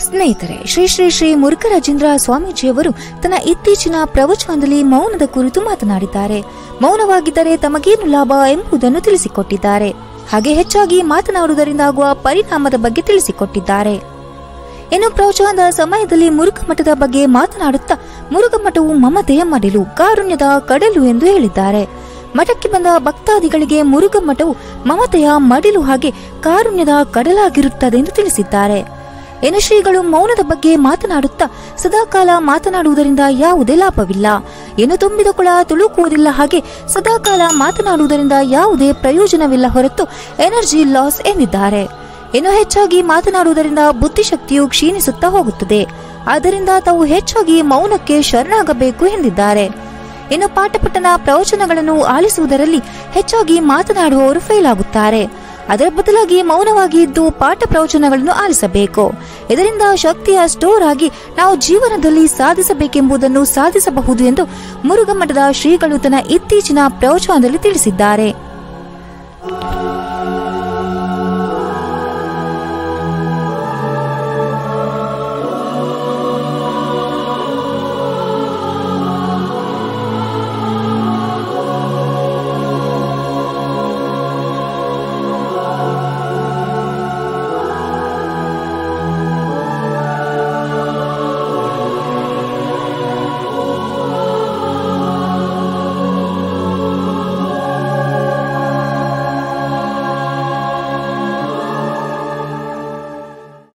ಸ್ನೇಹಿತರೆ, ಶ್ರೀ ಶ್ರೀ ಶ್ರೀ ಮುರುಘರಾಜೇಂದ್ರ ಸ್ವಾಮೀಜಿಯವರು ತನ್ನ ಇತ್ತೀಚಿನ ಪ್ರವಚನದಲ್ಲಿ ಮೌನದ ಕುರಿತು ಮಾತನಾಡಿದ್ದಾರೆ. ಮೌನವಾಗಿದ್ದರೆ ತಮಗೇನು ಲಾಭ ಎಂಬುದನ್ನು ತಿಳಿಸಿಕೊಟ್ಟಿದ್ದಾರೆ. ಹಾಗೆ ಹೆಚ್ಚಾಗಿ ಮಾತನಾಡುವುದರಿಂದ ಆಗುವ ಪರಿಣಾಮದ ಬಗ್ಗೆ ತಿಳಿಸಿಕೊಟ್ಟಿದ್ದಾರೆ. ಇನ್ನು ಪ್ರವಚನದ ಸಮಯದಲ್ಲಿ ಮುರುಘ ಮಠದ ಬಗ್ಗೆ ಮಾತನಾಡುತ್ತಾ ಮುರುಘ ಮಠವು ಮಮತೆಯ ಮಡಿಲು, ಕಾರುಣ್ಯದ ಕಡಲು ಎಂದು ಹೇಳಿದ್ದಾರೆ. ಮಠಕ್ಕೆ ಬಂದ ಭಕ್ತಾದಿಗಳಿಗೆ ಮುರುಘ ಮಠವು ಮಮತೆಯ ಮಡಿಲು ಹಾಗೆ ಕಾರುಣ್ಯದ ಕಡಲಾಗಿರುತ್ತದೆ ಎಂದು ತಿಳಿಸಿದ್ದಾರೆ. ಇನ್ನು ಶ್ರೀಗಳು ಮೌನದ ಬಗ್ಗೆ ಮಾತನಾಡುತ್ತಾ ಸದಾಕಾಲ ಮಾತನಾಡುವುದರಿಂದ ಯಾವುದೇ ಲಾಭವಿಲ್ಲ. ಏನು ತುಂಬಿದ ಕುಳ ತುಳುಕುವುದಿಲ್ಲ ಹಾಗೆ ಸದಾಕಾಲ ಮಾತನಾಡುವುದರಿಂದ ಯಾವುದೇ ಪ್ರಯೋಜನವಿಲ್ಲ ಹೊರತು ಎನರ್ಜಿ ಲಾಸ್ ಎಂದಿದ್ದಾರೆ. ಇನ್ನು ಹೆಚ್ಚಾಗಿ ಮಾತನಾಡುವುದರಿಂದ ಬುದ್ಧಿಶಕ್ತಿಯು ಕ್ಷೀಣಿಸುತ್ತಾ ಹೋಗುತ್ತದೆ. ಆದ್ದರಿಂದ ತಾವು ಹೆಚ್ಚಾಗಿ ಮೌನಕ್ಕೆ ಶರಣಾಗಬೇಕು ಎಂದಿದ್ದಾರೆ. ಇನ್ನು ಪಾಠಪಟ್ಟನ ಪ್ರವಚನಗಳನ್ನು ಆಲಿಸುವುದರಲ್ಲಿ ಹೆಚ್ಚಾಗಿ ಮಾತನಾಡುವವರು ಫೇಲ್ ಆಗುತ್ತಾರೆ. ಅದರ ಬದಲಾಗಿ ಮೌನವಾಗಿ ಇದ್ದು ಪಾಠ ಪ್ರವಚನಗಳನ್ನು ಆಲಿಸಬೇಕು. ಇದರಿಂದ ಶಕ್ತಿಯ ಸ್ಟೋರ್ ಆಗಿ ನಾವು ಜೀವನದಲ್ಲಿ ಸಾಧಿಸಬೇಕೆಂಬುದನ್ನು ಸಾಧಿಸಬಹುದು ಎಂದು ಮುರುಘಮಠದ ಶ್ರೀಗಳು ತನ್ನ ಇತ್ತೀಚಿನ ಪ್ರವಚನದಲ್ಲಿ ತಿಳಿಸಿದ್ದಾರೆ.